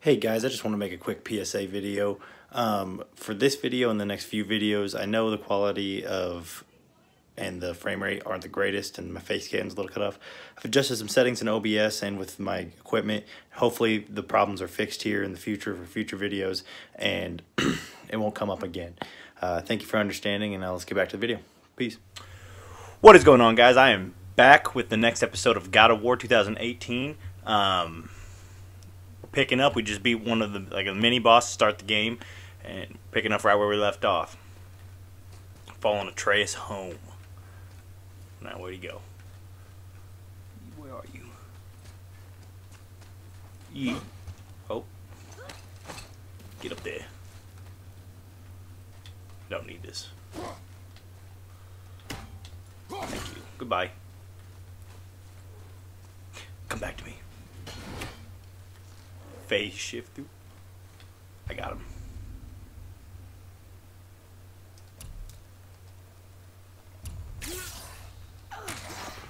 Hey guys, I just want to make a quick PSA video. Um, for this video and the next few videos, I know the quality of and the frame rate aren't the greatest and my face cam's a little cut off. I've adjusted some settings in OBS and with my equipment. Hopefully the problems are fixed here in the future for future videos and it won't come up again. Uh, thank you for understanding and now let's get back to the video. Peace. What is going on guys? I am back with the next episode of God of War 2018. Um, picking up. We just beat one of the like a mini boss to start the game, and picking up right where we left off. Following Atreus home. Now where'd he go? Where are you? Ye. Oh. Get up there. Don't need this. Thank you. Goodbye. Come back to me phase shift through. I got him.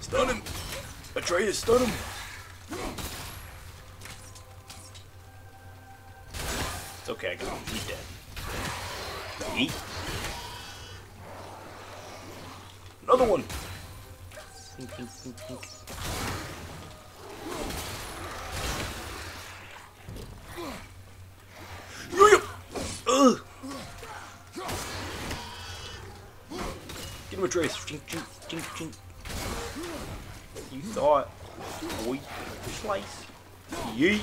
Stun him! Atreus, stun him! It's okay, I got him. He's dead. Another one! him a trace. Chink, chink, chink, chink. You thought. Boy. Slice. Yeet.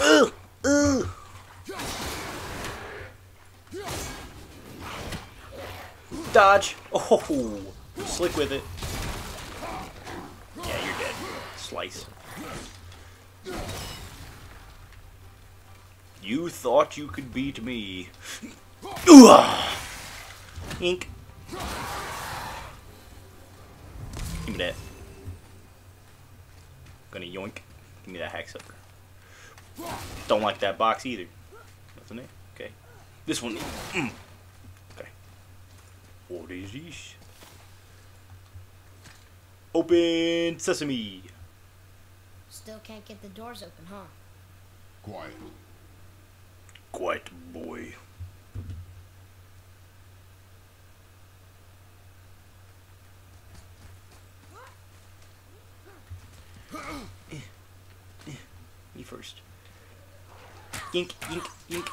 Ugh. Ugh. Dodge. Oh. Slick with it. Yeah, you're dead. Slice. You thought you could beat me. Ink. Give me that. Gonna yoink. Give me that hack sucker. Don't like that box either. Nothing there? Okay. This one. Mm. Okay. What is this? Open sesame. Still can't get the doors open, huh? Quiet. Quiet, boy. Me first. Yink, yink, yink.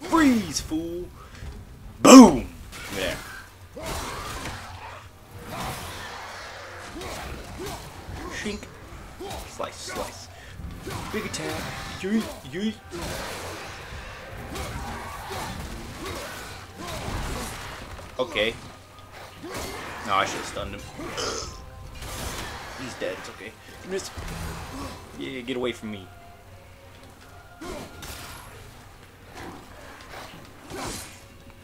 Freeze, fool! Boom! There. Shink. Slice, slice. Big attack. Yeet, yeet. Okay. No, I should have stunned him. Dead. It's okay. Yeah, get away from me.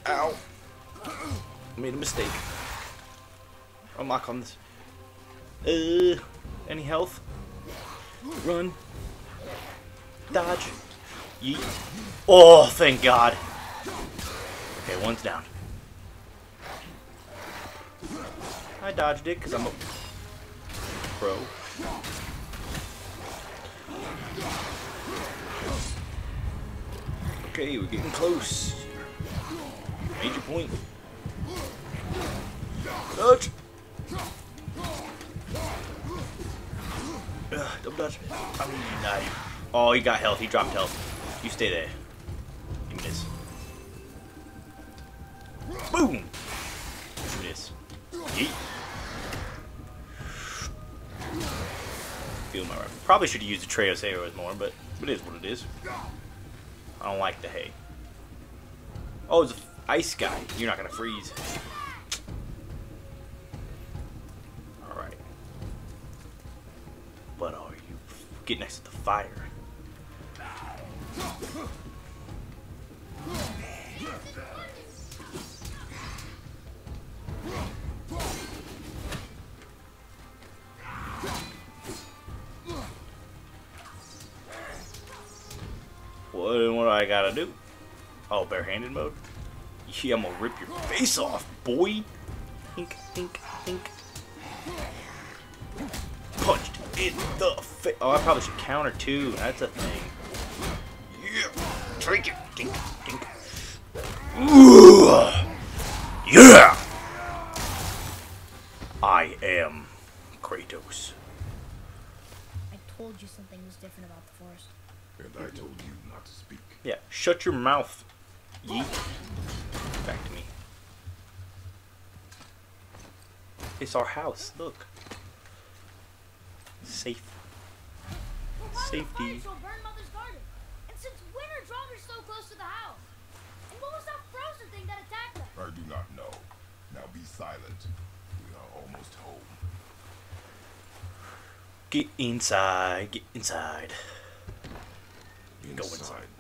Ow. Made a mistake. Unlock on this. Uh, any health? Run. Dodge. Yeet. Oh, thank God. Okay, one's down. I dodged it because I'm a Okay, we're getting close. Major point. Dodge. Ugh, double dodge. I mean, die. Oh, he got health. He dropped health. You stay there. Probably should have used the Atreus arrows more, but it is what it is. I don't like the hay. Oh, it's an ice guy. You're not gonna freeze. Alright. But are you get next to the fire? What, what do I gotta do? Oh, barehanded mode? Yeah, I'm gonna rip your face off, boy! Ink, ink, ink. Punched. in the face. Oh, I probably should counter too. That's a thing. Yeah. Drink it. Dink, dink. Ooh. Yeah. I am Kratos. I told you something was different about the forest. And I told you not to speak. Yeah, shut your mouth. Yeet. Back to me. It's our house. Look. Safe. Well, why Safety. Did the burn Mother's garden? And since when are so close to the house? And what was that frozen thing that attacked us? I do not know. Now be silent. We are almost home. Get inside. Get inside. Inside, Go inside.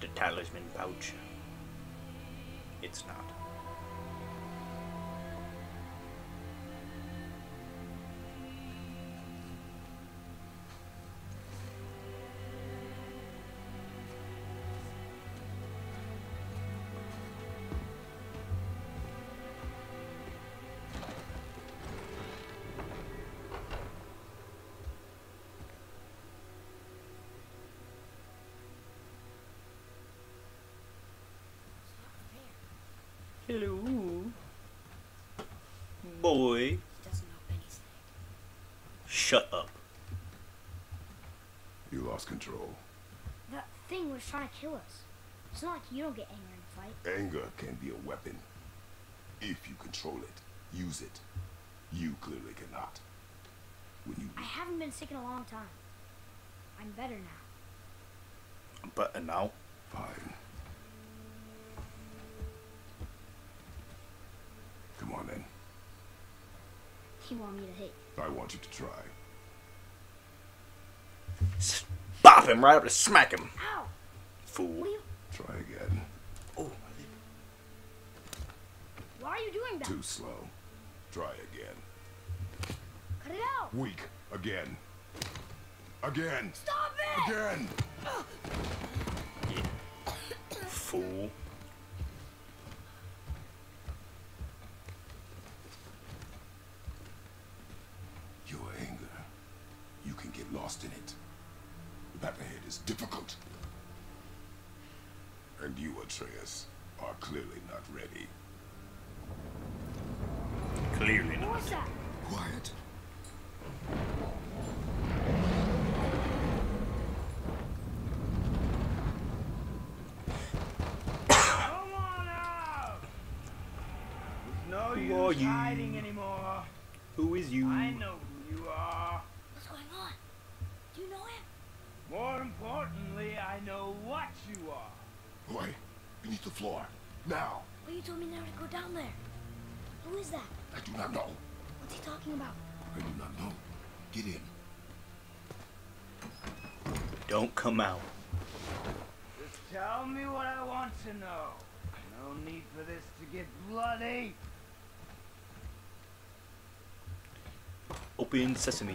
The talisman pouch. It's not. Hello. Boy. He doesn't know anything. Shut up. You lost control. That thing was trying to kill us. It's not like you don't get angry in a fight. Anger can be a weapon. If you control it, use it. You clearly cannot. When you I haven't been sick in a long time. I'm better now. I'm better now, fine. Come on then. You want me to hit you? I want you to try. bop him right up to smack him. Ow! Fool. you, Try again. Oh, why are you doing that? Too slow. Try again. Cut it out! Weak. Again. Again. Stop it! Again. fool. Your anger. You can get lost in it. The path ahead is difficult. And you, Atreus, are clearly not ready. Clearly not. was that? Quiet. Come on out! There's no Who are you? hiding anymore. Who is you? I know you are. What's going on? Do you know him? More importantly, I know what you are. Boy, beneath the floor. Now. Well, you told me never to go down there. Who is that? I do not know. What's he talking about? I do not know. Get in. Don't come out. Just tell me what I want to know. No need for this to get bloody. Open sesame.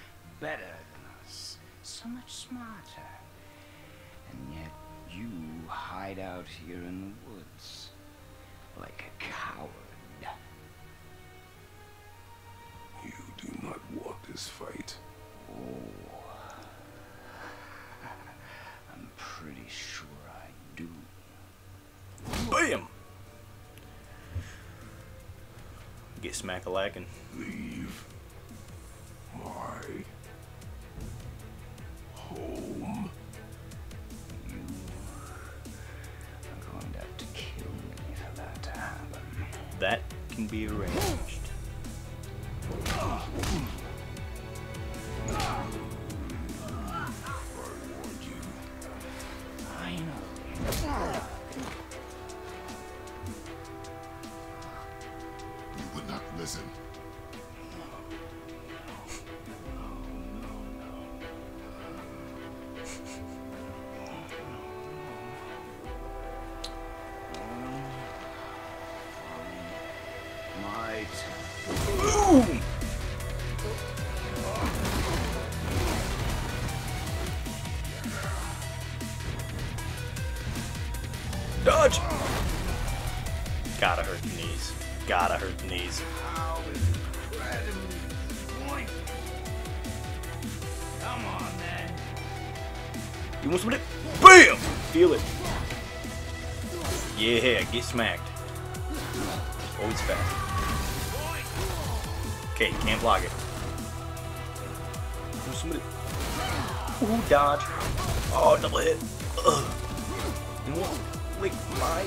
better than us. so much smarter. And yet you hide out here in the woods like a coward. You do not want this fight. Oh. I'm pretty sure I do. Bam! Get smack can be arranged. Smacked. Oh, it's fast. Okay, can't block it. Ooh, dodge. Oh, double hit. Ugh. To lick my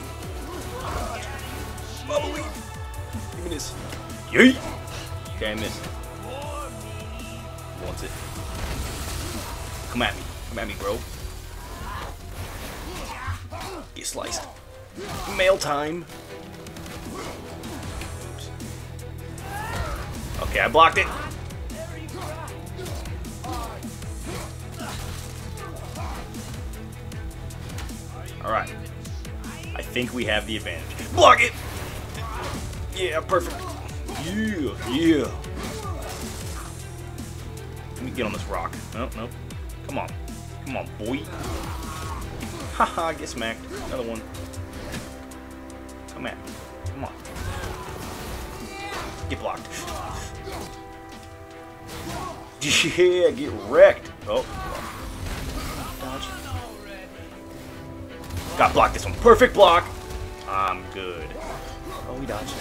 dodge? Oh, Bubbly. Give me this. Yeet! Okay, I missed. Wants it. Come at me. Come at me, bro. Get sliced. Mail time. Okay, I blocked it. Alright. I think we have the advantage. Block it! Yeah, perfect. Yeah, yeah. Let me get on this rock. Nope, nope. Come on. Come on, boy. Haha, get smacked. Another one. Come at. Come on. Get blocked. Yeah, get wrecked. Oh. Dodge. Got blocked this one. Perfect block. I'm good. Oh, we dodged.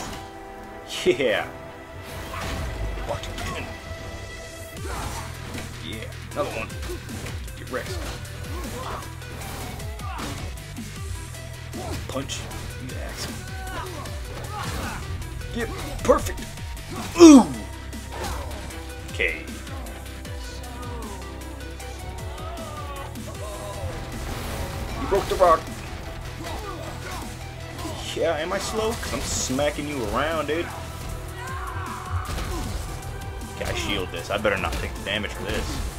Yeah. Blocked again. Yeah. Another one. Get wrecked. Punch. You axe. Perfect. Ooh. Okay. You broke the rock. Yeah, am I slow? Cause I'm smacking you around, dude. Okay, I shield this. I better not take the damage for this.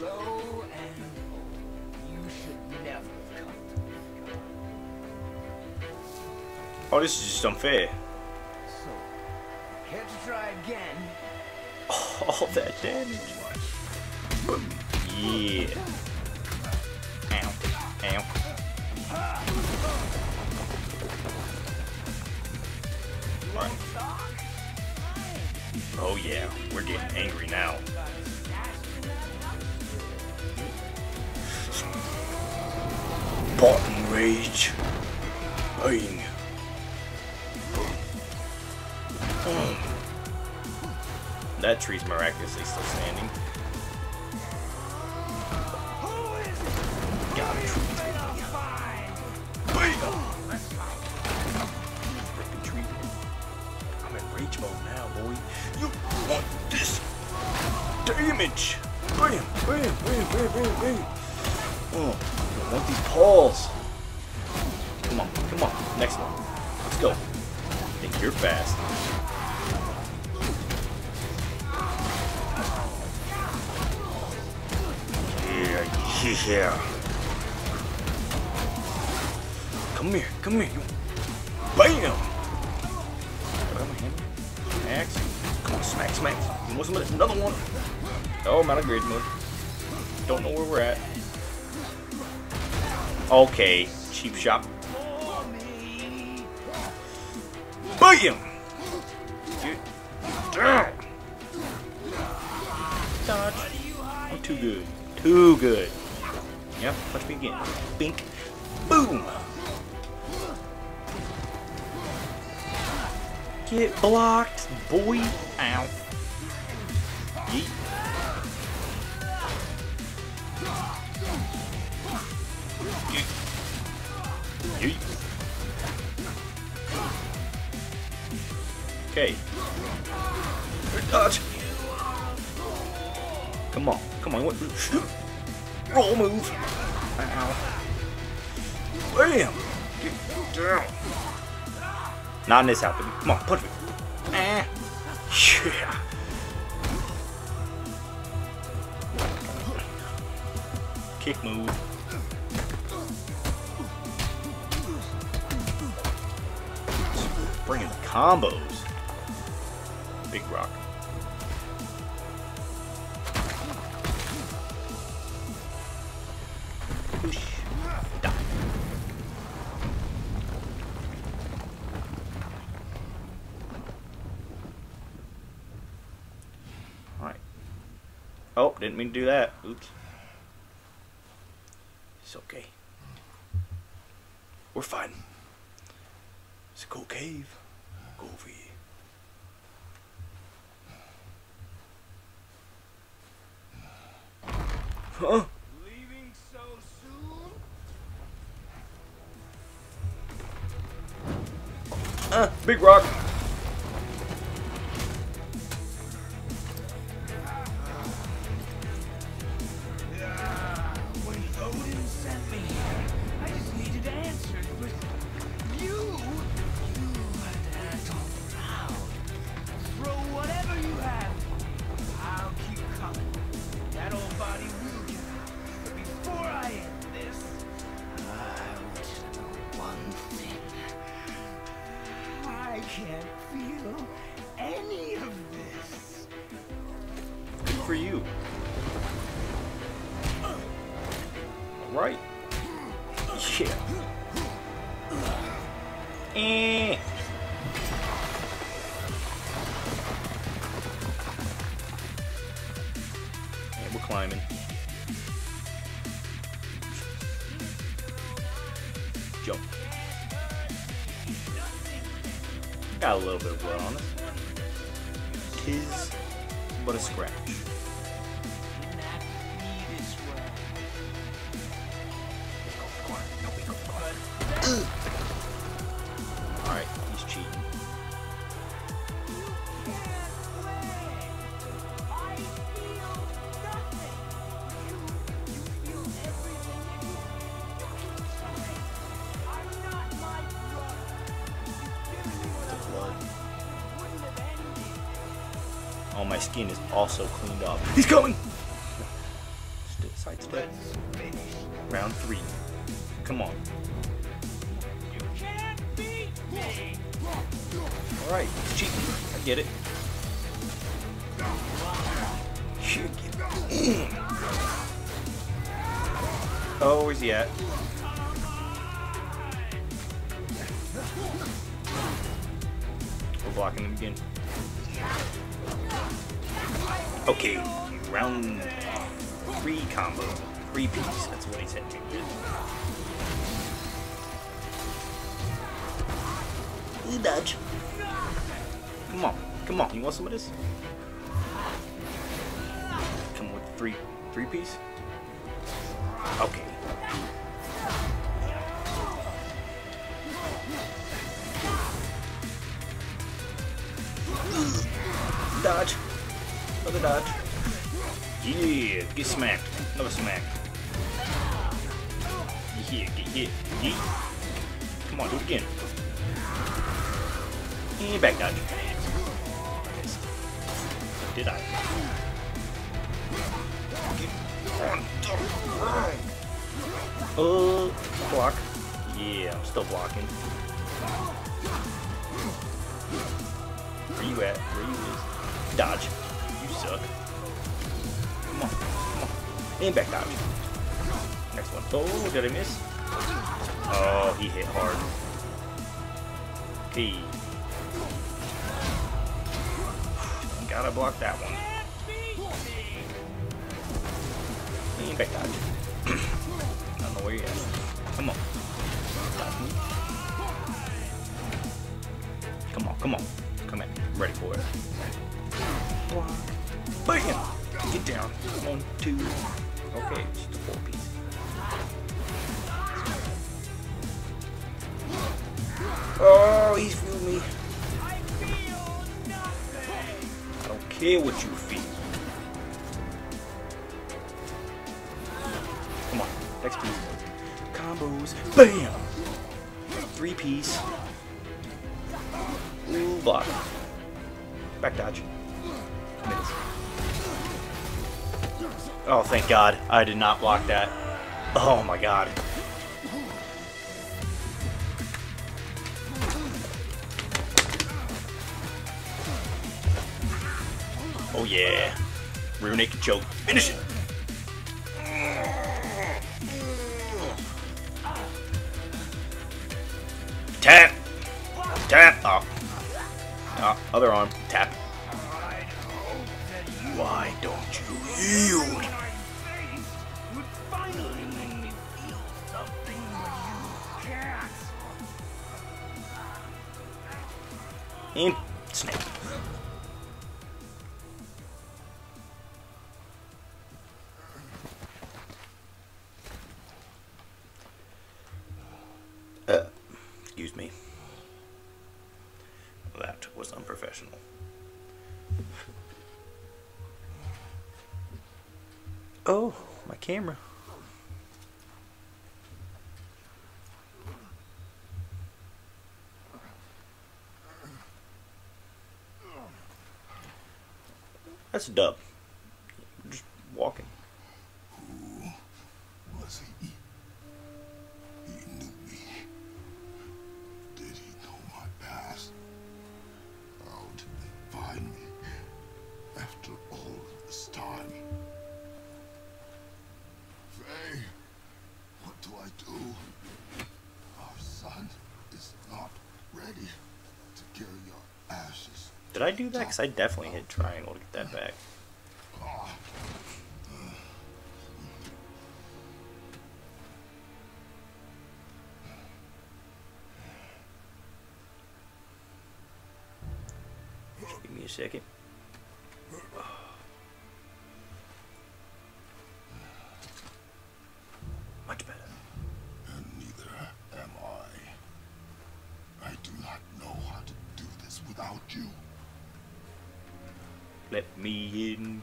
Low and old. You should never have come to garden. Oh, this is just unfair. So, care to try again? All that damage. Yeah. Ow. Ow. Right. Oh yeah, we're getting angry now. Spartan Rage. Bang. Hmm. That tree's miraculously still standing. Got a Freaking tree. I'm in rage mode now, boy. You want this damage? Bam! Bam! Bam! Bam! Bam! Bam! Oh, I want these paws. Come on, come on. Next one. Let's go. think you're fast. Yeah, yeah. Come here, come here. Bam! Axe. Come on, smack, smack. Another one. Oh, I'm out of grid mode. Don't know where we're at. Okay, cheap shop. Down! Dodge. Oh, too good. Too good. Yep, punch me again. Bink. Boom! Get blocked, boy. Not in this outfit. Come on, punch me. Eh. Yeah. Kick move. Bringing combos. Big rock. Didn't mean to do that. Oops. It's okay. We're fine. It's a cool cave. Go over here. Huh? Leaving so soon? Uh, big rock. My skin is also cleaned up. He's coming! Sidestep. Round three. Come on. Alright, he's cheating. I get it. Oh, where's he at? We're blocking him again. Okay, round three combo. Three piece, that's what he said to me. Dodge. Come on, come on, you want some of this? Come with three, three piece? Get smacked. Another smack. Yeah, get hit. Yeet. Come on, do it again. And back dodge. Did I? Uh, block. Yeah, I'm still blocking. Where you at? Where you is? Dodge. And back dodge. Next one. Oh, did I miss? Oh, he hit hard. Okay. Gotta block that one. And back dodge. Come on, next piece. Combos. Bam! Three piece. Ooh, block. Back dodge. Miss. Oh, thank God. I did not block that. Oh my God. Oh yeah. Naked choke. Finish it. Other arm. A do that? Because I definitely hit triangle to get that back. Give me a second. Much better. and neither am I. I do not know how to do this without you. Let me in.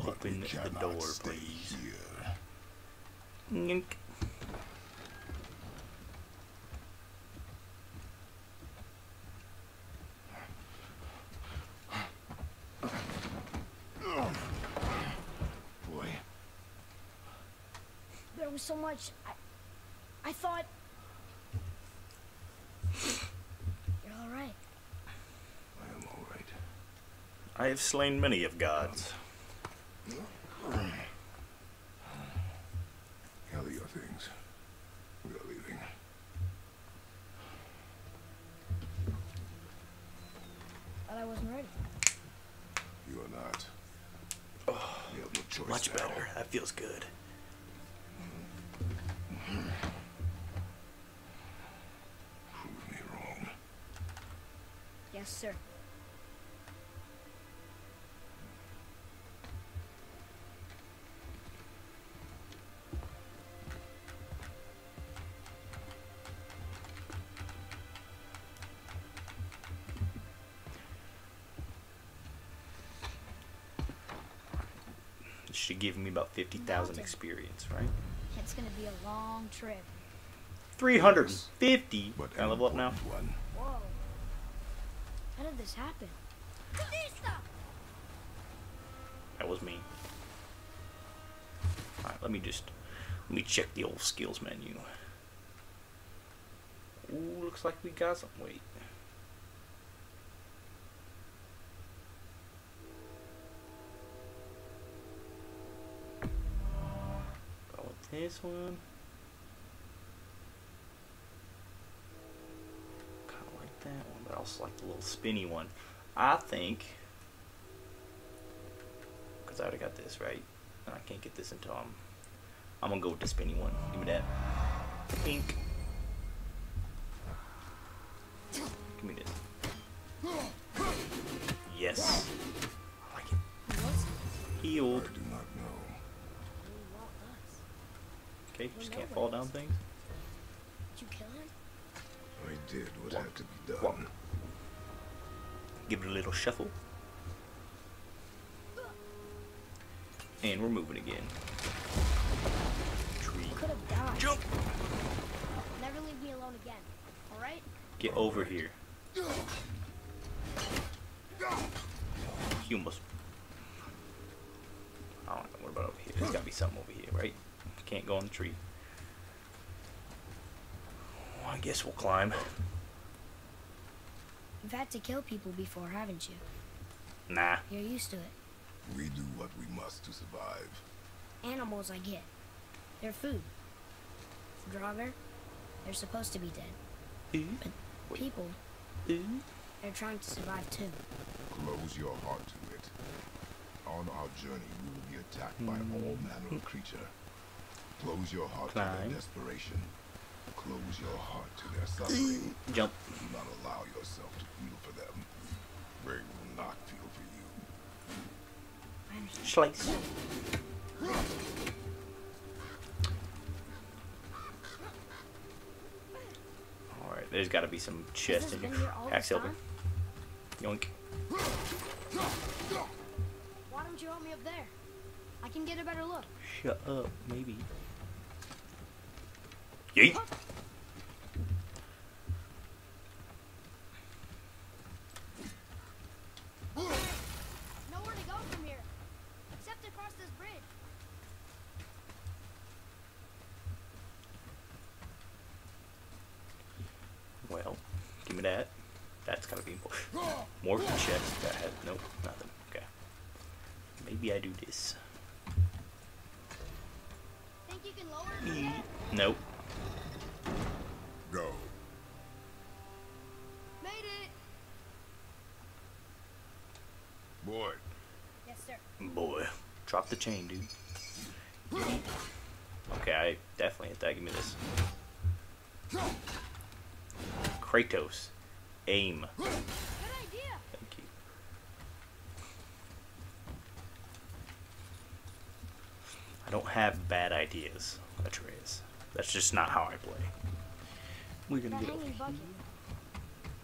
Open the door, please. Here. Boy, There was so much. I, I thought. You're all right. I am all right. I have slain many of gods. Gather your things. We are leaving. Thought I wasn't ready. You are not. We have no oh, choice Much now. better. That feels good. Prove me wrong. Yes, sir. Should give me about 50,000 experience, right? It's gonna be a long trip. 350. But Can I level up now? important One. Whoa. How did this happen? That was me. Alright, let me just let me check the old skills menu. Ooh, looks like we got some wait. Go with this one. Kinda like that one, but I also like the little spinny one. I think because I already got this right. And I can't get this until I'm. I'm gonna go with the spinny one. Give me that. Pink. Give me this. Yes. I like it. Healed. I do not know. Walt does? Okay, just can't fall down things. Did you kill him? I did what Walk. had to be done. Walk. Give it a little shuffle. And we're moving again. Tree. Could have died. Jump! Never leave me alone again. All right? Get over here. You almost. I don't know. What about over here? There's gotta be something over here, right? Can't go on the tree. Well, I guess we'll climb. You've had to kill people before, haven't you? Nah. You're used to it. We do what we must to survive. Animals, I get. They're food. Draugr, they're supposed to be dead. Ooh. But Wait. people, Ooh. they're trying to survive too. Close your heart to it. On our journey, we will be attacked by hmm. all manner of creature. Close your heart to their desperation. Close your heart to their suffering. Jump. Do not allow yourself to feel for them. They will not feel for you. I understand. Slice. Alright, there's gotta be some Has chest in been here. here all Hack this silver. Yoink. Why don't you help me up there? I can get a better look. Shut up, maybe. Yeet. Nowhere to go from here, except across this bridge. Well, give me that. That's gotta be important. More chest. That had nope, nothing. Okay. Maybe I do this. Think you can lower it from there? Nope. Go. Made it. Boy, Yes, sir. Boy, drop the chain, dude. Okay, I definitely hit that. Give me this. Kratos, aim. Thank you. I don't have bad ideas, Atreus. That's just not how I play. We're gonna That get over bucket.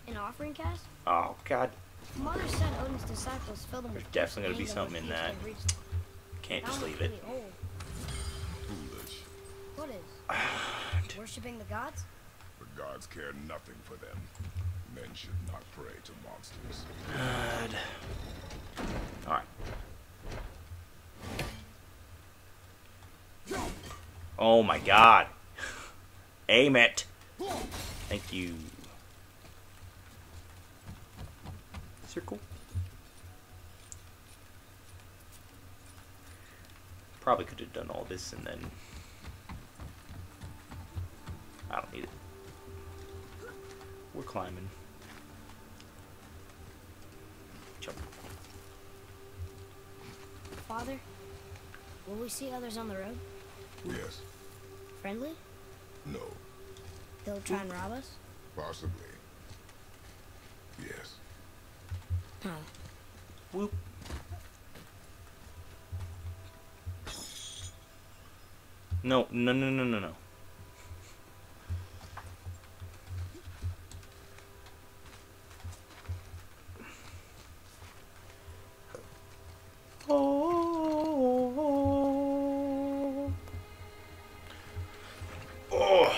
An offering cast? Oh God, Mother said Odin's disciples filled them There's definitely gonna be something in with that. Each can't just leave it. foolish. What is? Worshipping the gods? The gods care nothing for them. Men should not pray to monsters. Good. All right. Oh my God. Aim it. Thank you. Circle. Probably could have done all this and then. I don't need it. We're climbing. Jump. Father, will we see others on the road? Yes, Friendly? No, They'll try and rob us? possibly. Yes. Oh. Whoop. No, no, no, no, no, no. Oh. Oh.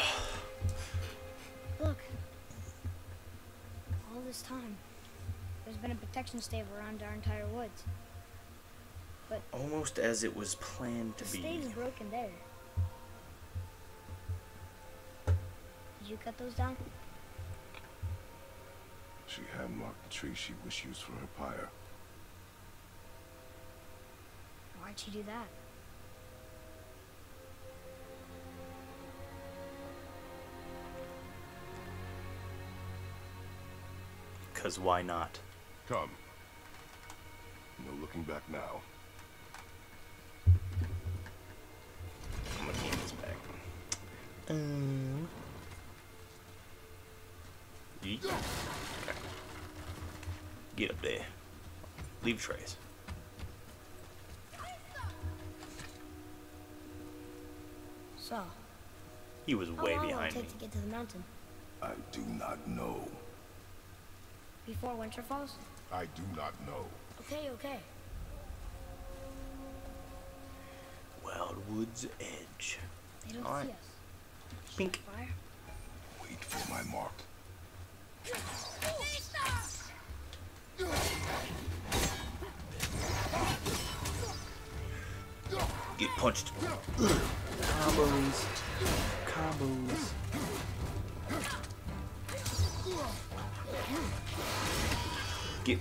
Look. All this time, there's been a protection stave around our entire woods. But almost as it was planned The to be. The stave's broken there. You cut those down? She had marked the tree she was used for her pyre. Why'd she do that? Because why not? Come. No looking back now. I'm gonna need this back. Um. Yeet. Okay. Get up there. Leave trace. So, He was how way long will it behind me. take to get to the mountain? I do not know. Before winter falls? I do not know. Okay, okay. Wildwood's Edge. They don't Alright. see us. Pink. Fire? Wait for my mark. Get punched. Combos. Combos. Get.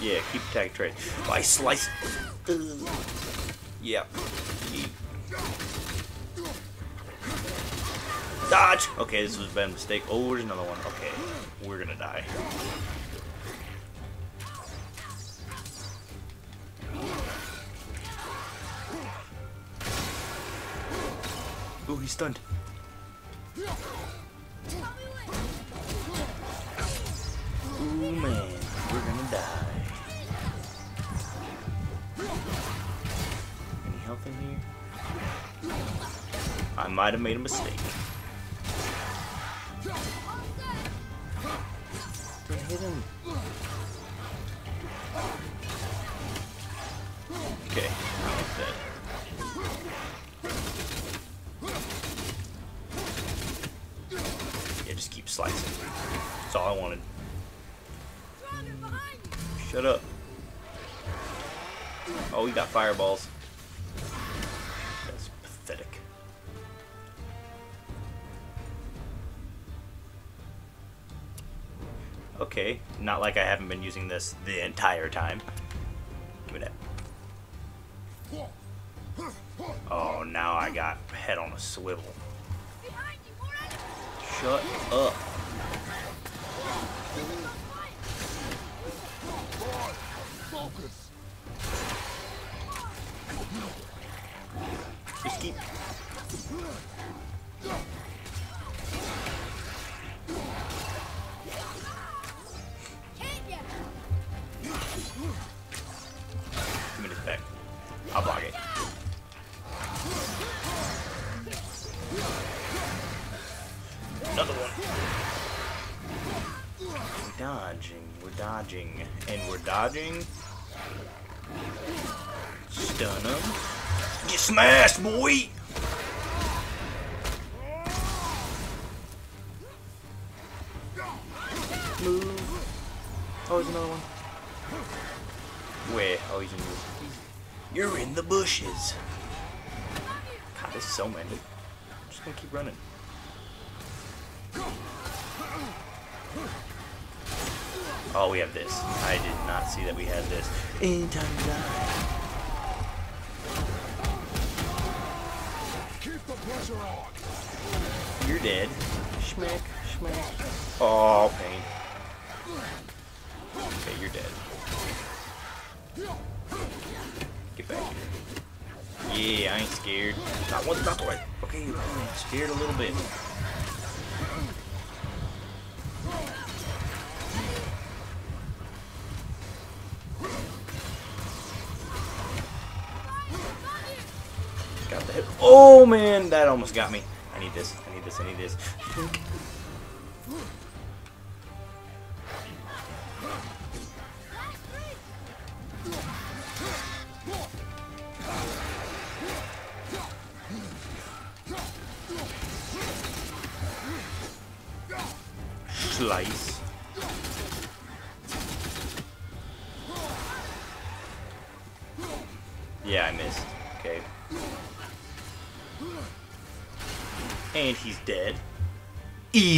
Yeah, keep attacking trade. I slice. Yep. Yeet. Dodge! Okay, this was a bad mistake. Oh, there's another one. Okay, we're gonna die. Ooh, he's stunned. Ooh, man, we're gonna die. Any health in here? I might have made a mistake. Using this the entire time. Give me that. Oh, now I got head on a swivel. Shut up. Just keep. Dodging, and we're dodging. Stun him. Get smashed, boy! Move. Oh, there's another one. Where? Oh, he's in the... You're in the bushes. God, there's so many. I'm just gonna keep running. Oh, we have this. I did not see that we had this. Die.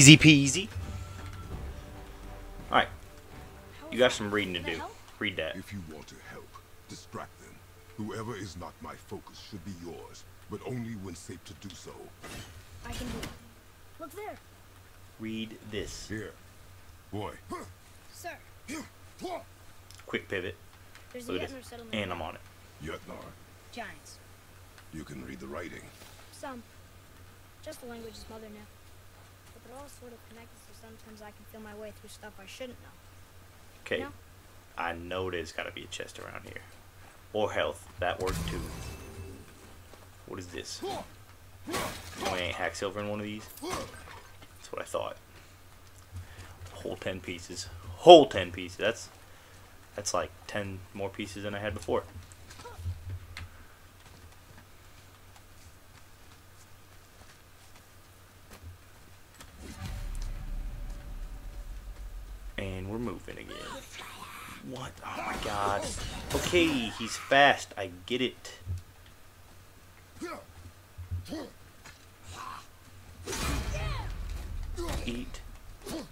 Easy peasy. Alright. You got some reading to do. Read that. If you want to help, distract them. Whoever is not my focus should be yours, but only when safe to do so. I can do it. Look there. Read this. Here. Boy. Sir, Quick pivot. there's Look a at this. settlement. And I'm on it. Jötnar. Giants. You can read the writing. Some. Just the language is mother now. All sort of connected, so sometimes I can feel my way through stuff I shouldn't know. Okay. No. I know there's got to be a chest around here. Or health. That worked too. What is this? Oh, ain't hack silver in one of these? That's what I thought. Whole 10 pieces. Whole 10 pieces. That's that's like 10 more pieces than I had before. And we're moving again. What? Oh my god. Okay, he's fast. I get it. Eat. I'm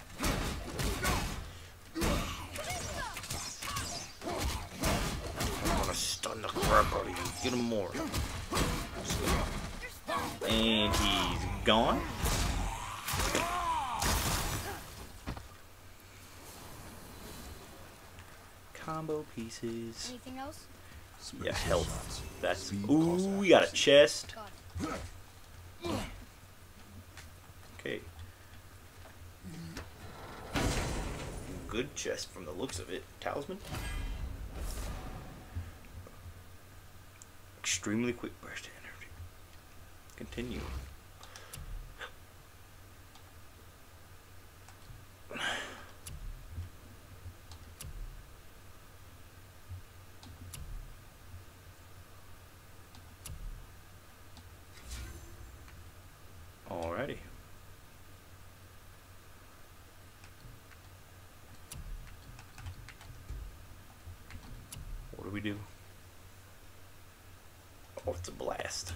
gonna stun the crap out of you. Get him more. And he's gone. Combo pieces. Anything else? Yeah, Special health. That's ooh, costs we got a chest. Okay. Good chest from the looks of it. Talisman. Extremely quick burst of energy. Continue. Alrighty. What do we do? Oh, it's a blast.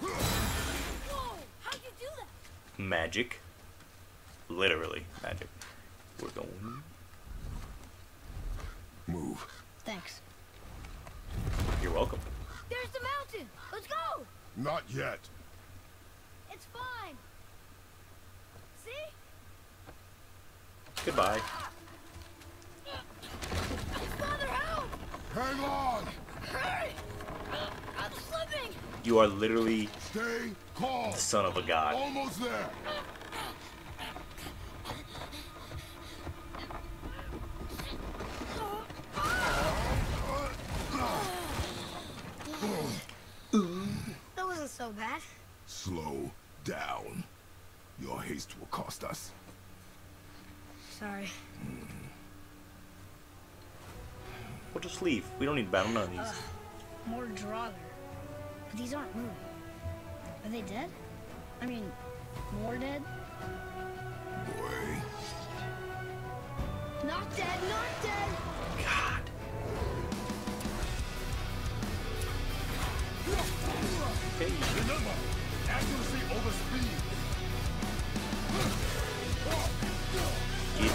Whoa! How'd you do that? Magic. Literally magic. We're going. Move. Thanks. You're welcome. There's the mountain! Let's go! Not yet. It's fine! See? Goodbye. Father, help! Hang on. Hurry! I'm! You are literally Stay calm. the son of a god. Almost there. That wasn't so bad. Slow down. Your haste will cost us. Sorry. We'll just leave. We don't need to battle none of these. More Draugr. But these aren't moving. Are they dead? I mean, more dead? Boy. Not dead, not dead! God. Okay. Remember, accuracy over speed. Get.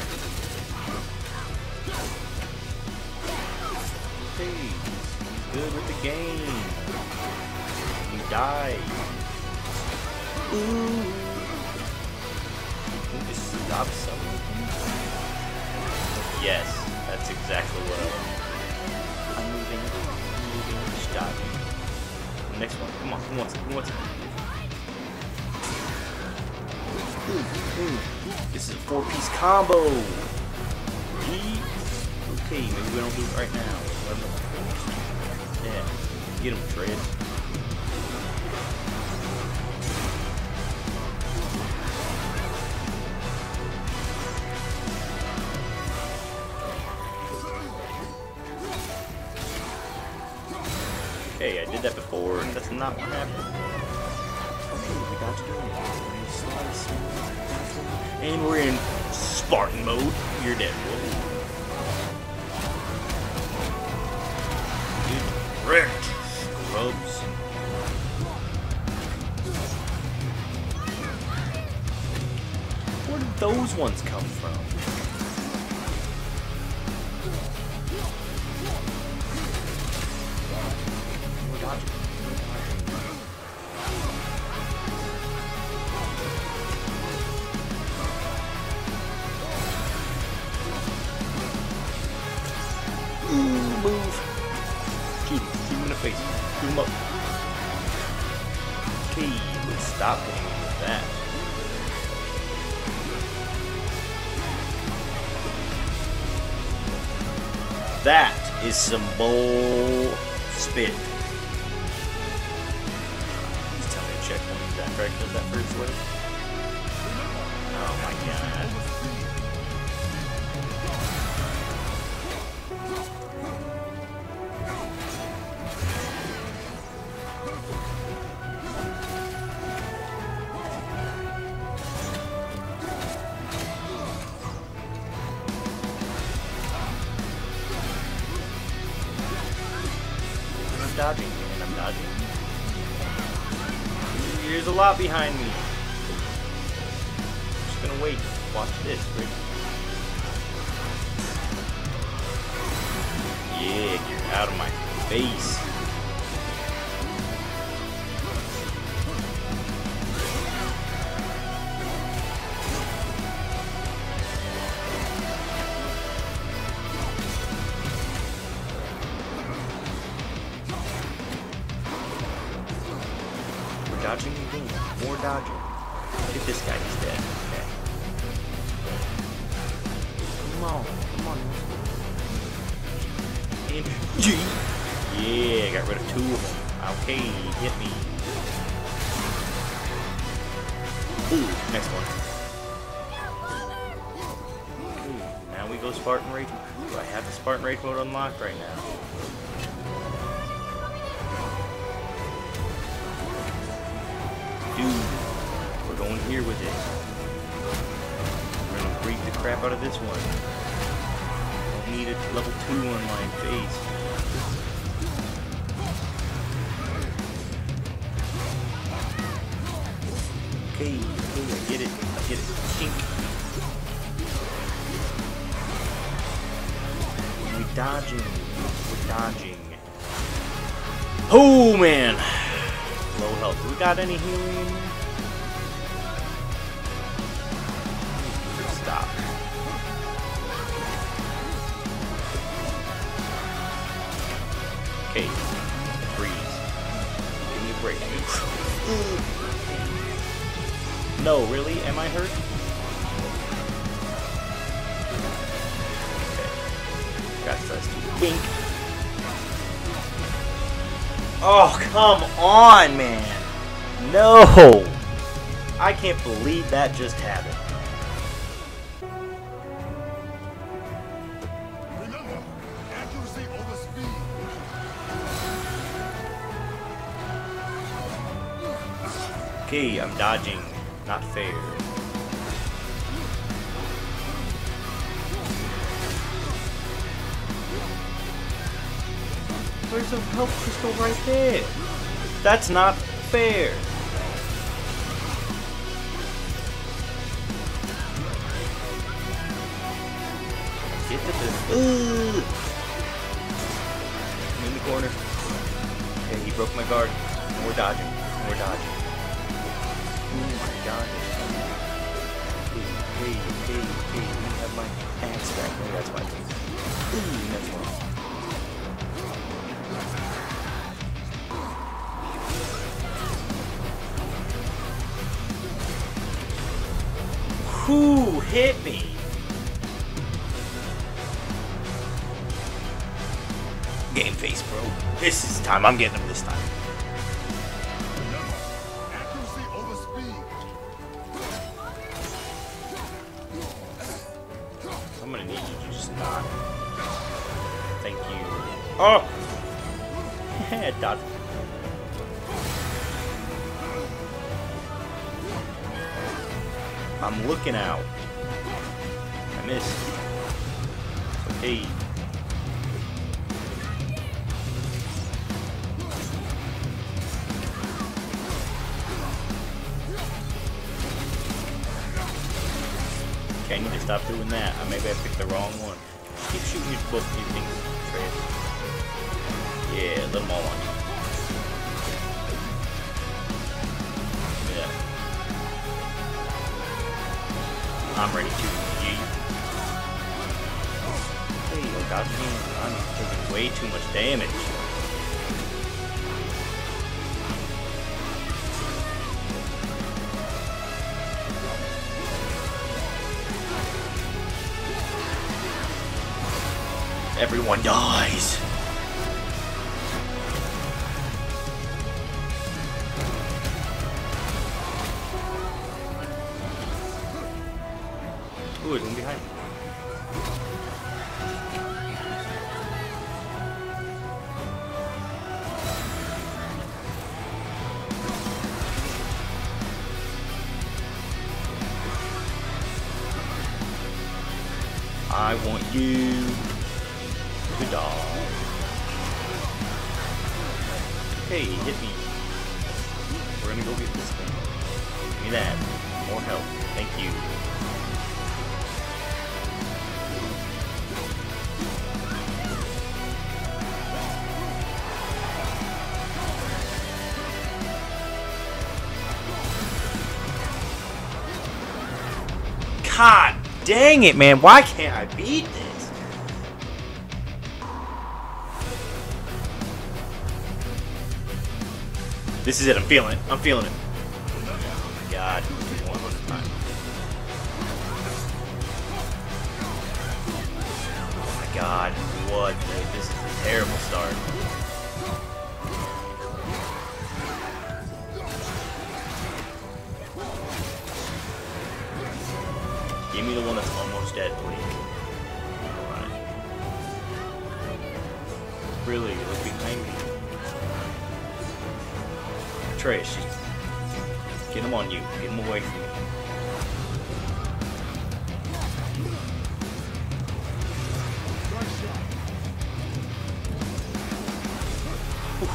Okay. He's good with the game. He died. Ooh. We just stop him? Yes, that's exactly what I want. I'm moving moving, just dodging. Next one. Come on. Who wants it? Who wants it? Ooh, ooh. This is a four-piece combo. Yeet. Okay, maybe we don't do it right now. Yeah. Get him, Fred. Not what happened. Okay, we got to do it. And we're in Spartan mode. You're dead. Wrecked, scrubs. Where did those ones come from? Face. Shoot him up. Okay, stop him with that. That is some bull spit. Me to check that correct that first wave. Behind me. I'm just gonna wait. Watch this, Rick. This one. Don't need a level 2 on my face. Okay, okay, I get it. I get it. We're dodging. We're dodging. Oh man! Low health. We got any healing? No, really? Am I hurt? Okay. Wink. Oh, come on, man. No. I can't believe that just happened. Okay, I'm dodging. Not fair. There's a health crystal right there. That's not fair. Get to the Ugh. I'm in the corner. Okay, he broke my guard. And we're dodging. And we're dodging. Hey, hey, hey, have my back. Maybe that's why. Ooh, that's why. Who hit me? Game face, bro. This is time. I'm getting him this time. I'm out. I missed. Okay. Okay, I need to stop doing that. Maybe I picked the wrong one. Keep shooting your these things, Trey. Yeah, let them all on you. I'm ready to yeet. There you go, dodge me. I'm taking way too much damage. Everyone dies. Dang it, man. Why can't I beat this? This is it. I'm feeling it. I'm feeling it.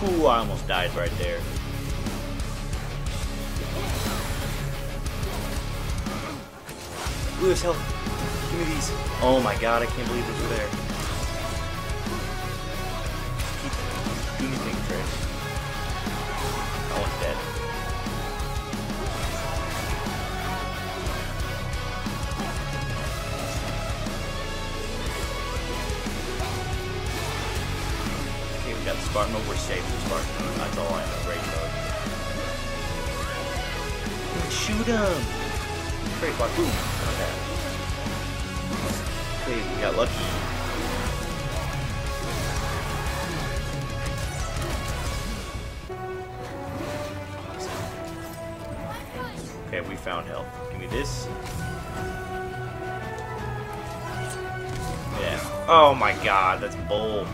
Ooh, I almost died right there. Lewis, help. Give me these. Oh my god, I can't believe these were there. Him! Great, bad. Okay, we got lucky. Okay, we found health. Give me this. Yeah. Oh my god, that's bull.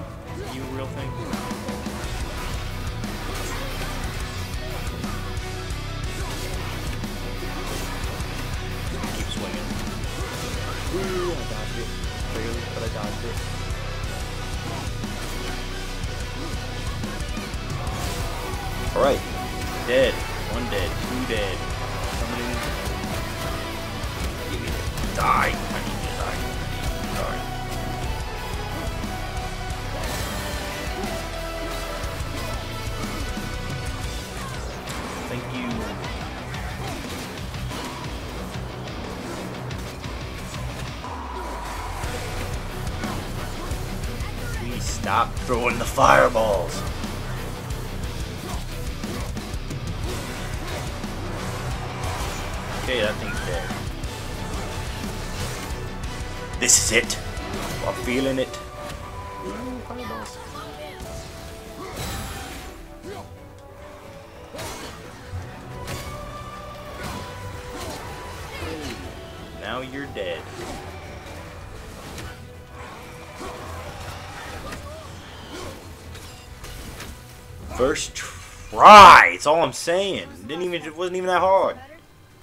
First try. It's all I'm saying. Didn't even. It wasn't even that hard.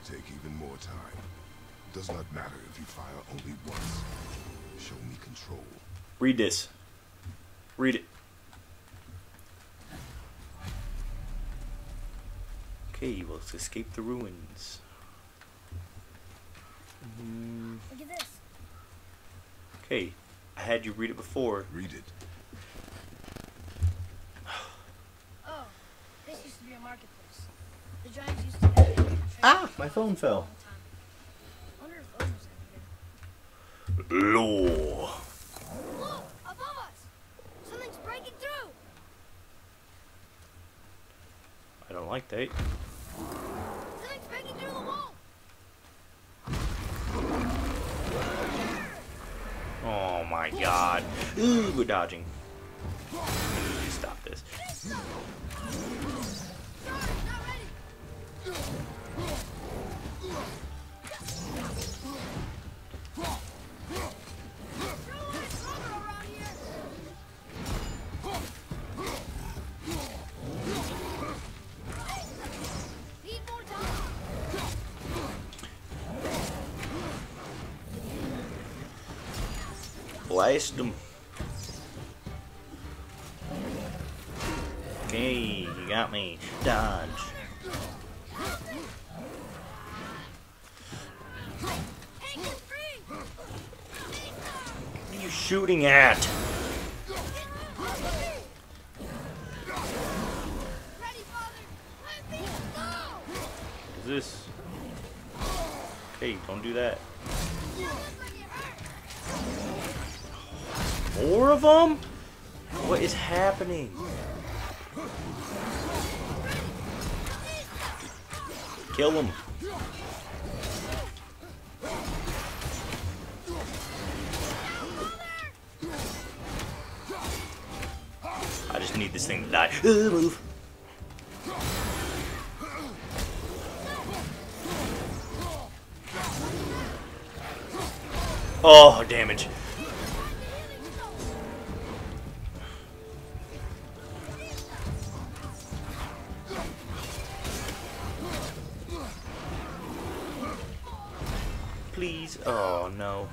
Take even more time. It Does not matter if you fire only once. Show me control. Read this. Read it. Okay, well, let's escape the ruins. Mm, Look at this. Okay, I had you read it before. Read it. Oh, this used to be a marketplace. The giants used to gather here and trade Ah, my phone for a long fell. time. Wonder if Odin was ever here. Law. Look, above us! Something's breaking through! I don't like that. Something's breaking through the wall! Oh my god. Ooh, we're dodging. I need to stop this. Blast them. Okay, you got me. Dodge. What are you shooting at? Is this? Hey, don't do that. More of them? What is happening? Kill him. I just need this thing to die. Move. Oh, damage. Please. Oh, no.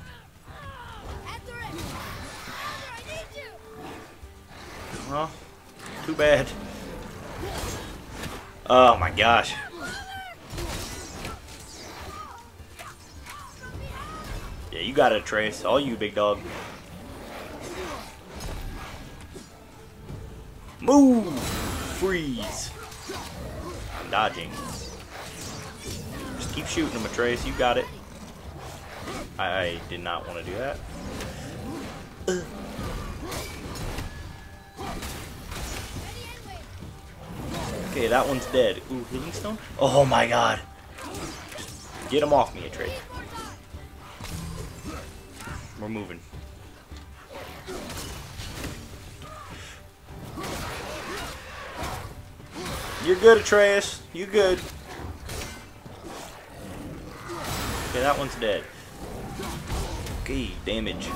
Well, too bad. Oh my gosh. Yeah, you got it, Trace. All you, big dog. Move! Freeze! I'm dodging. Just keep shooting him, Trace. You got it. I did not want to do that. Okay, that one's dead. Ooh, healing stone? Oh my god. Get him off me, Trace. We're moving. You're good, Atreus. You good. Okay, that one's dead. Okay, damage.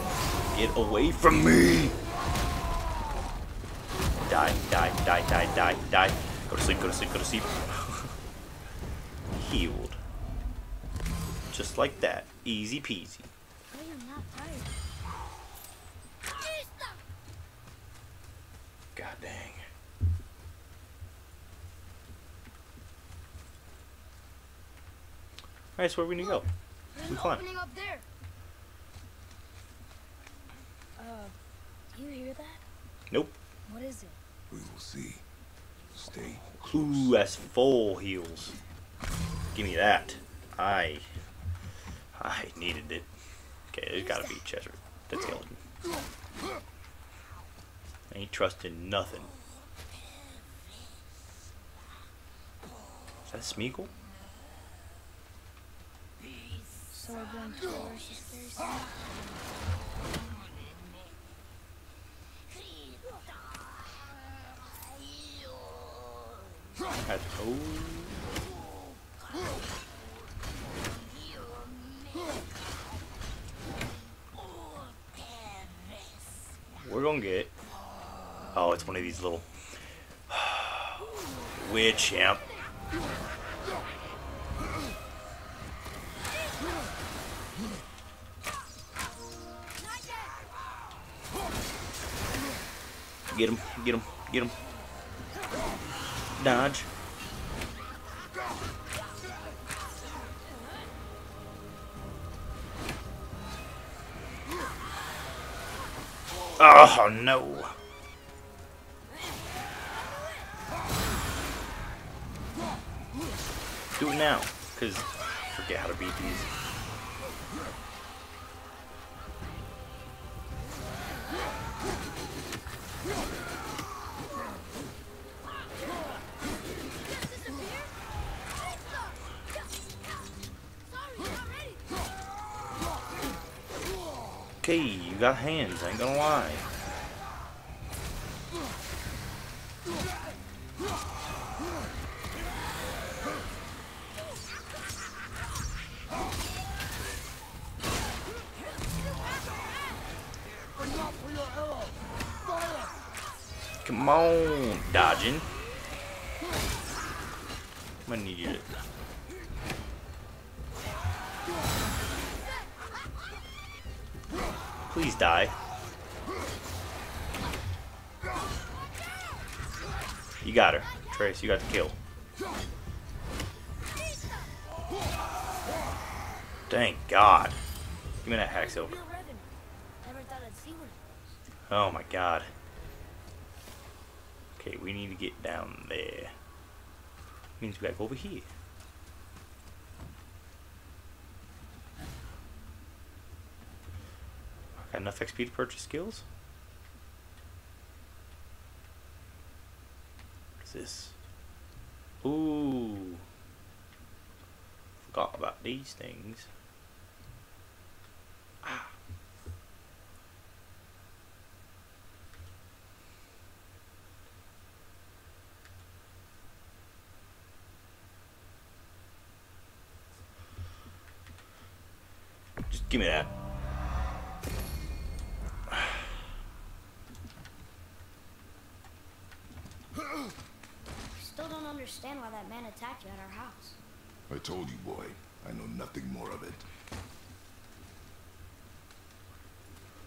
Get away from me! Die, die, die, die, die, die. Go to sleep, go to sleep, go to sleep. Healed. Just like that. Easy peasy. God dang. Alright, so where we to go? We climb. Opening up there. Uh, do you hear that? Nope. What is it? We will see. Stay Ooh, close. that's full heals. Give me that. I I needed it. Okay, there's gotta be a chest. That skeleton. Ain't trusting nothing. Is that Smeagol? So That's, oh. We're gonna get. Oh, it's one of these little. Witch imp. Get him, get him, get him. Dodge. Oh no. Do it now, because forget how to beat these. Got hands, ain't gonna lie. Means we gotta go over here. Got enough XP to purchase skills? What's this? Ooh. Forgot about these things. Give me that. Still don't understand why that man attacked you at our house. I told you, boy. I know nothing more of it.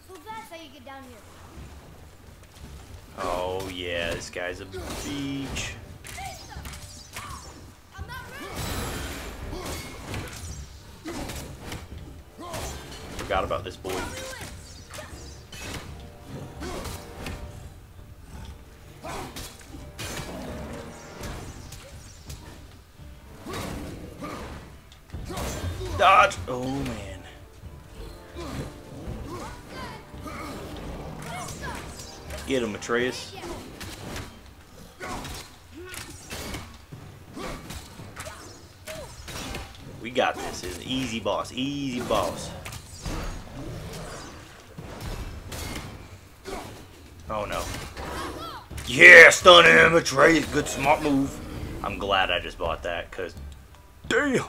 So that's how you get down here. Oh yeah, this guy's a beach. Forgot about this boy. Dodge! Oh man. Get him, Atreus. We got this. It's an easy boss. Easy boss. Yeah, stun him, Atreus. Good smart move. I'm glad I just bought that, cause damn.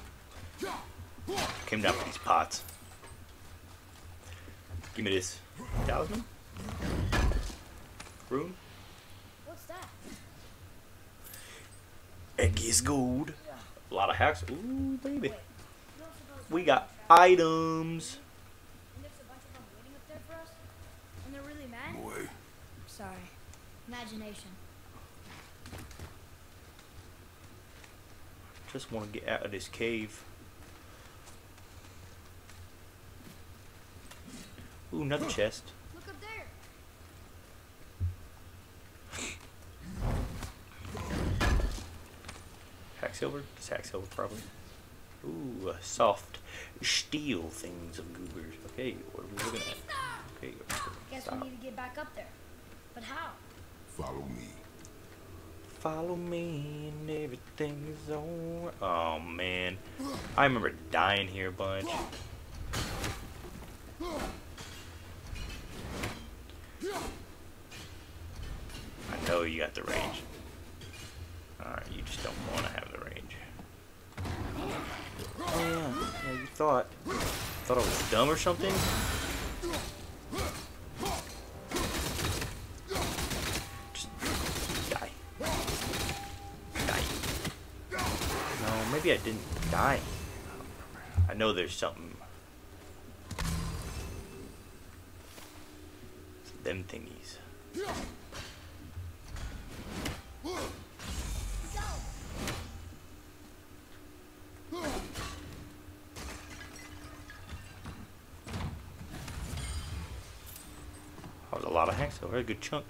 Came down for these pots. Give me this. Talisman? Rune? What's that? Eggy's gold. A lot of hacks. Ooh, baby. You don't suppose We got items. and there's a bunch of them waiting up there for us? And they're really mad? Boy, Sorry. Imagination. Just want to get out of this cave. Ooh, another chest. Look up there. Hack silver? Just hack silver, probably. Ooh, uh, soft steel things of goobers. Okay, what are we looking at? Okay, Guess stop. we need to get back up there. But how? Follow me. Follow me and everything is alright. Oh man, I remember dying here a bunch. I know you got the range. Alright, you just just don't want to have the range. Oh yeah, yeah. You thought, thought I was dumb or something? Maybe I didn't die. I know there's something. Them thingies. That was a lot of hacks, a very good chunk.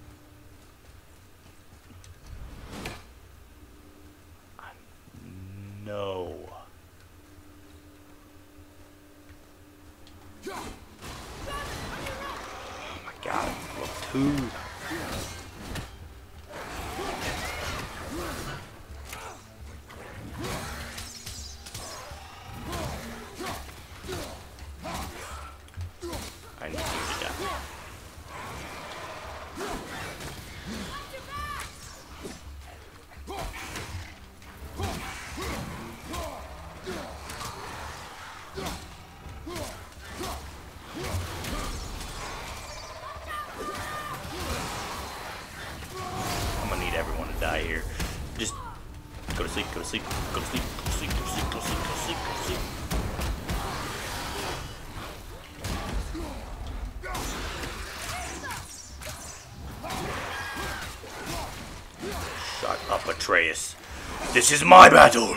This is my battle.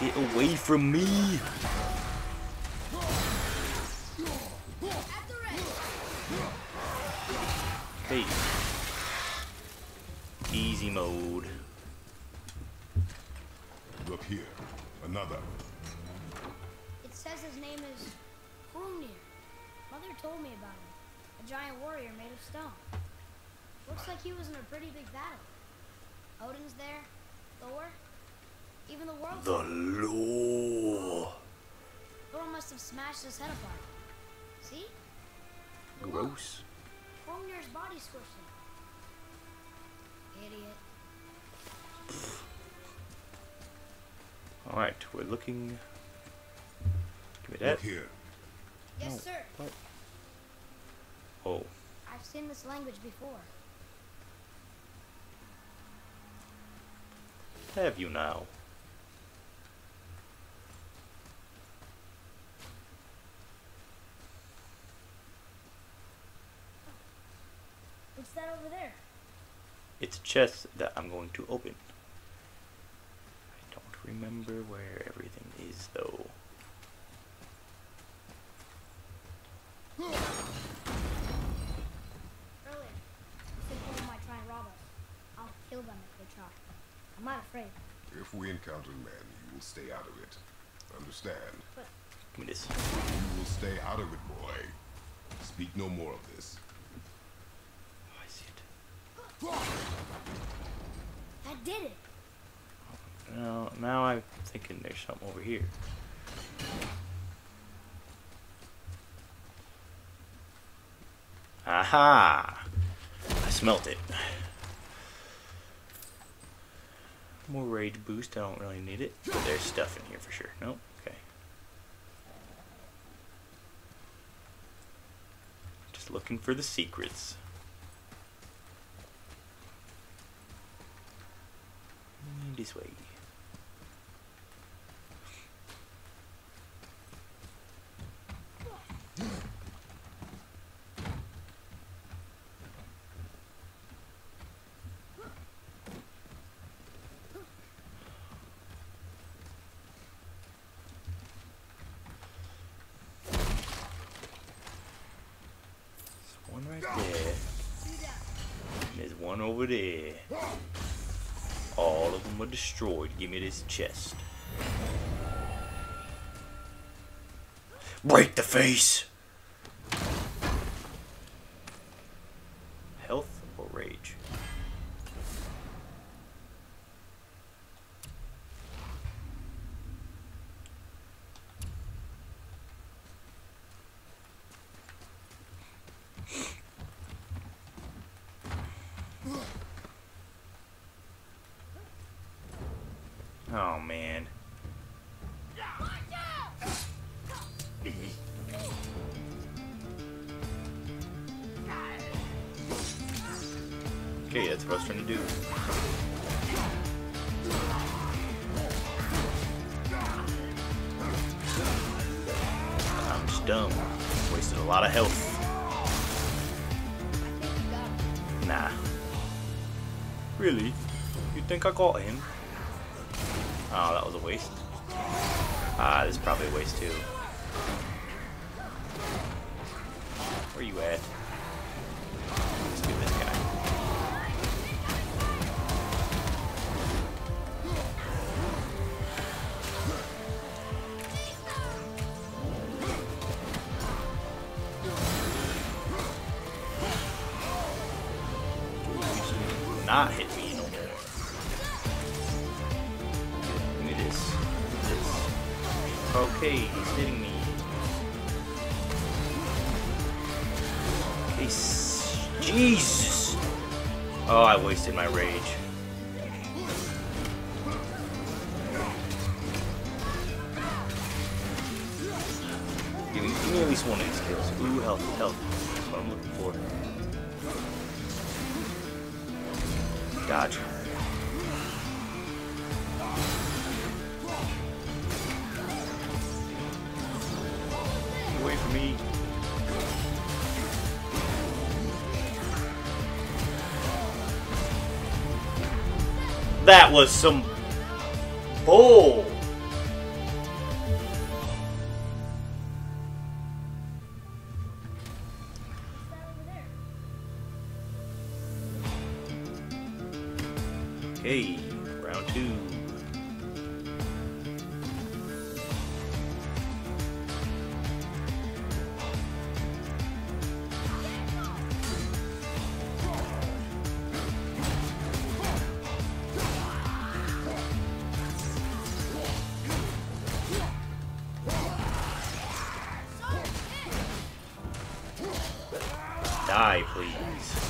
Get away from me. Even the world. The law. Thor must have smashed his head apart. See? Gross. Hrungnir's body squished him. Idiot. Alright, we're looking. Give me that. Look here. Yes, No. sir. What? Oh. I've seen this language before. Have you now? What's that over there? It's a chest that I'm going to open. I don't remember where everything is though. Earlier, you said people might try and rob us. I'll kill them if they try. I'm not afraid. If we encounter men, you will stay out of it. Understand? Give me this. You will stay out of it, boy. Speak no more of this. I did it. Now, now I'm thinking there's something over here. Aha! I smelt it. More rage boost. I don't really need it. But there's stuff in here for sure. Nope. Okay. Just looking for the secrets. This way. There's one right there. And there's one over there. Destroyed. Give me this chest. Break the face! Health or rage? Oh man. Okay, that's what I was trying to do. I'm just dumb. Wasted a lot of health. Nah. Really? You think I got him? Waste. Ah, this is probably a waste too. as some Die, please.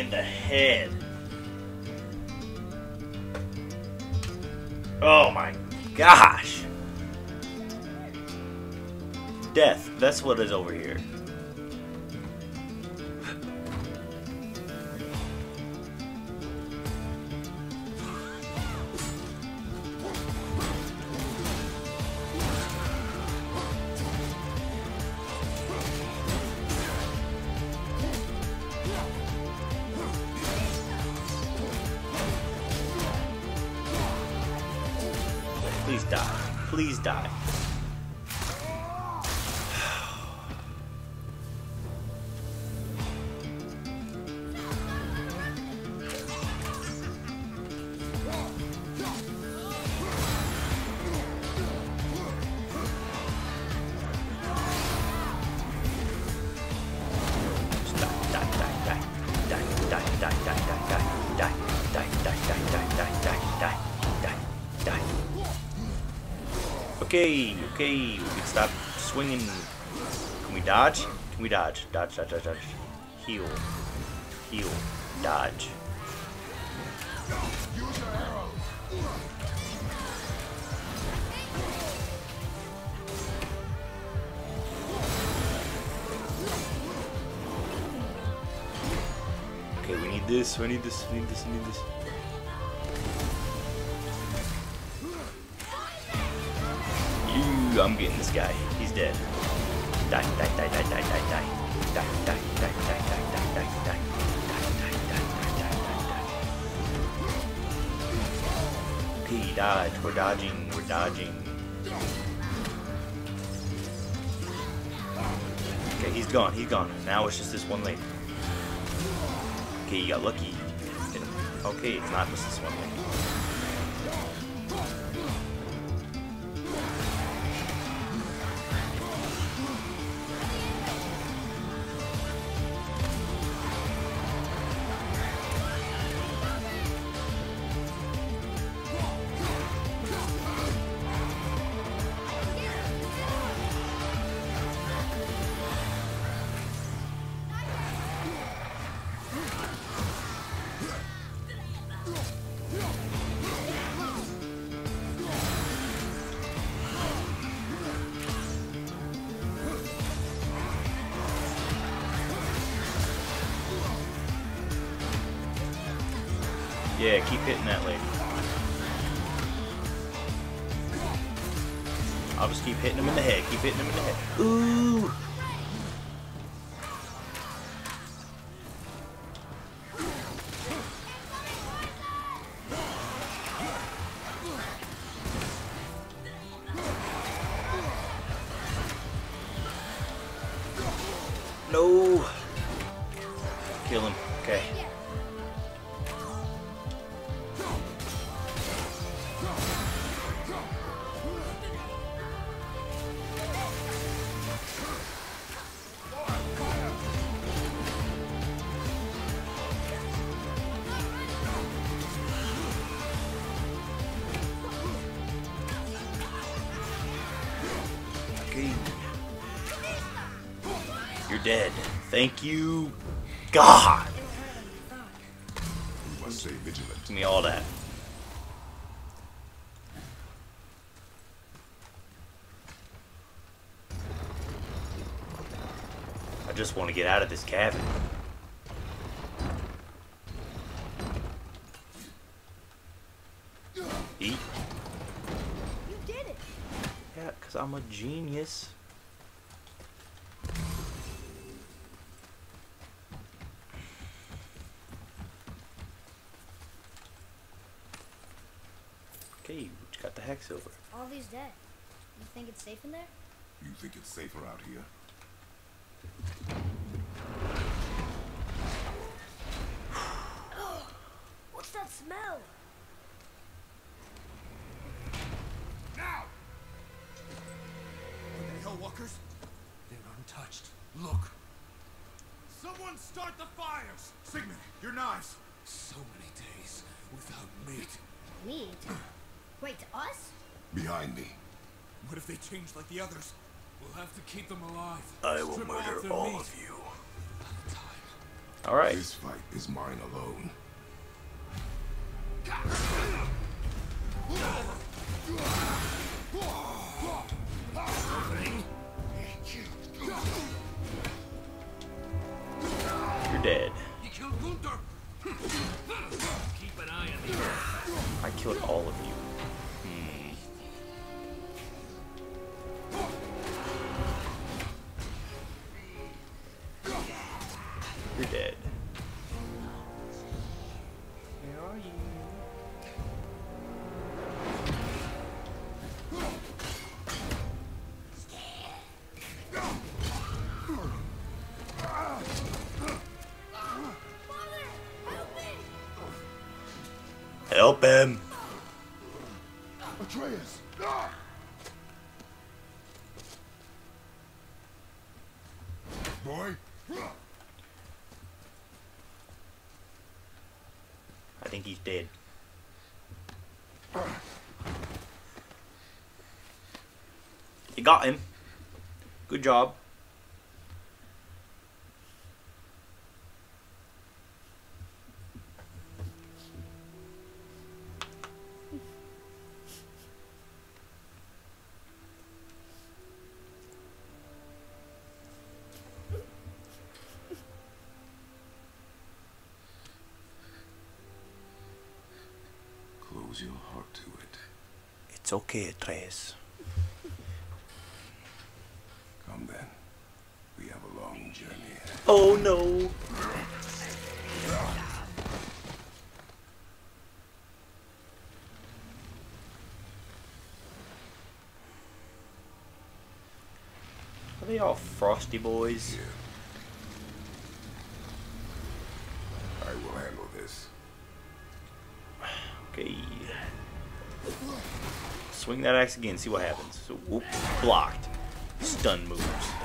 In the head. Oh my gosh. Death. That's what is over here. Dodge? Dodge, dodge, dodge, dodge. Heal. Heal. Dodge. Okay, we need this, we need this, we need this, we need this. You, I'm getting this guy. He's dead. Die, die, die, die, die, die, die. Dodge. We're dodging. We're dodging. Okay, he's gone. He's gone. Now it's just this one lady. Okay, you got lucky. Okay, it's not just this one lady. Thank you, God. We must stay vigilant. Give me all that. I just want to get out of this cabin. Eat. You did it. Yeah, because I'm a genius. Okay, you got the. All these dead. You think it's safe in there? You think it's safer out here? What's that smell? Now! Are they Hellwalkers? They're untouched. Look. Someone start the fires! Sigmund, your knives! So many days without meat. Meat? Wait, us? Behind me. What if they change like the others? We'll have to keep them alive. I will Strip murder all meat. of you. At a time. Alright. This fight is mine alone. Dead. You got him. Good job. Close your heart to it. It's okay, Atreus. Come then. We have a long journey ahead. Oh no! Are they all frosty boys? I Swing that axe again, see what happens. So, whoop, blocked. Stun moves.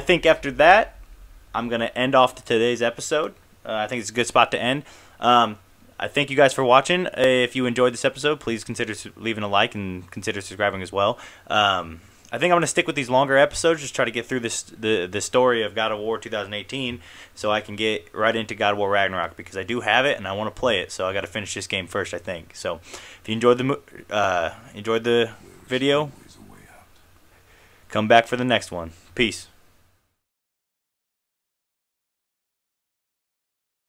I think after that, I'm going to end off today's episode. Uh, I think it's a good spot to end. Um, I thank you guys for watching. If you enjoyed this episode, please consider leaving a like and consider subscribing as well. Um, I think I'm going to stick with these longer episodes, just try to get through this the the story of God of War 2018, so I can get right into God of War Ragnarok because I do have it and I want to play it. So I got to finish this game first, I think. So if you enjoyed the uh, enjoyed the video, come back for the next one. Peace.